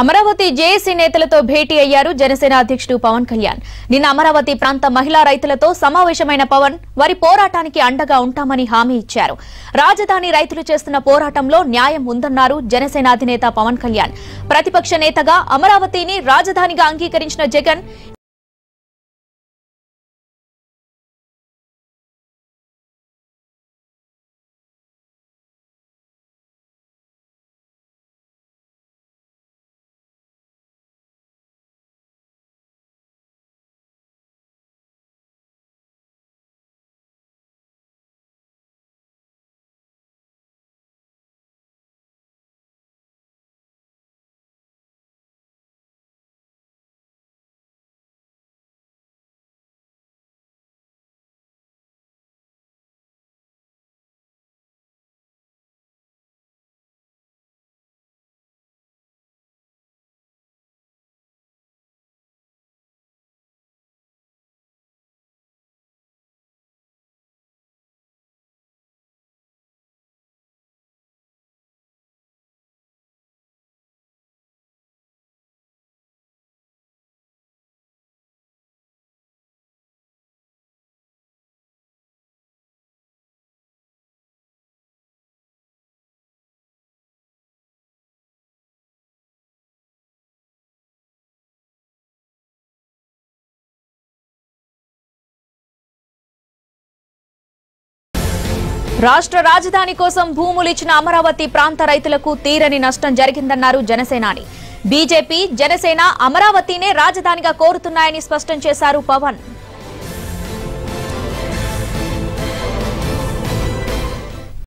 Amaravati JAC నేతలతో భేటీ అయ్యారు జనసేన అధ్యక్షుడు పవన్ కళ్యాణ్. నిన్న అమరావతి ప్రాంత మహిళా రైతులతో సమావేశమైన పవన్ వారి పోరాటానికి అండగా ఉంటామని హామీ ఇచ్చారు. రాజధాని రైతులు చేస్తున్న పోరాటంలో న్యాయం ఉందన్నారు జనసేన అధినేత పవన్ కళ్యాణ్. ప్రతిపక్ష నేతగా అమరావతిని రాజధానిగా అంగీకరించిన జగన్ రాష్ట్ర రాజధాని కోసం భూములు ఇచ్చిన అమరావతి ప్రాంత రైతులకు తీరని నష్టం జరిగిందన్నారు జనసేనాని. బీజేపీ జనసేన అమరావతినే రాజధానిగా కోరుతున్నాయని స్పష్టం చేశారు పవన్.